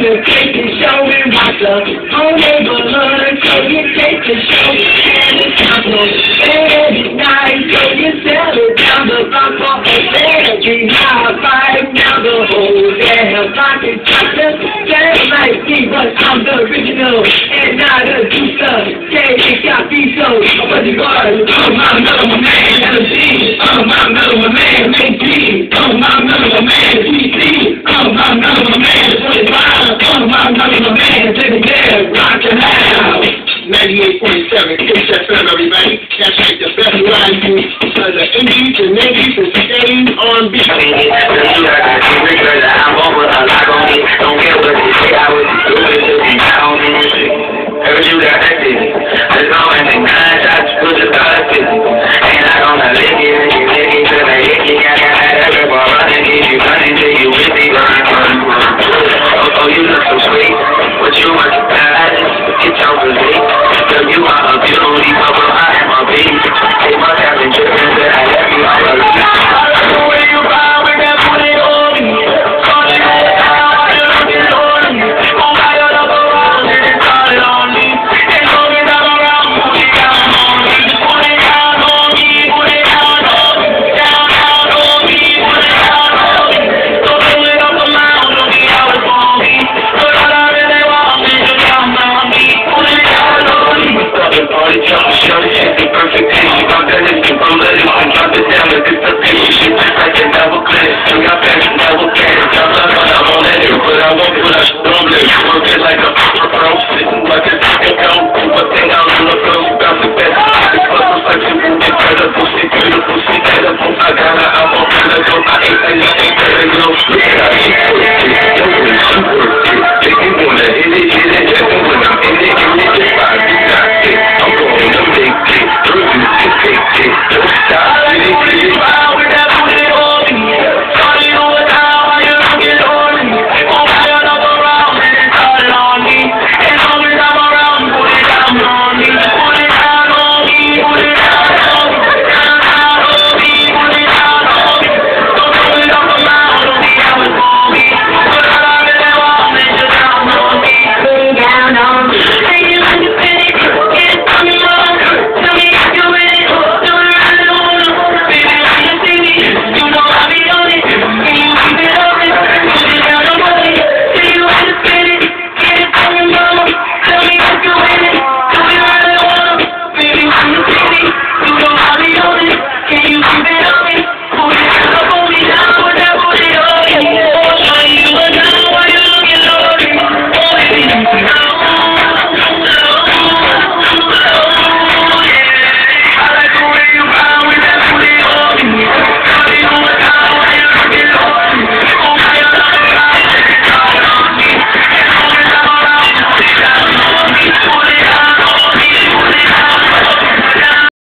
you take to show me what's up. whole neighborhood. so you take to show me anytime. Every night, so you sell it down the front for a therapy. Now I find the whole damn pocket. Just a damn like me, but I'm the original and not a juicer. Yeah, it got me so. I'm a cigar, I'm my number, man, LC, I'm oh, my 7, KSFM, everybody. Catching the best live news under 80s and 90s and R&B.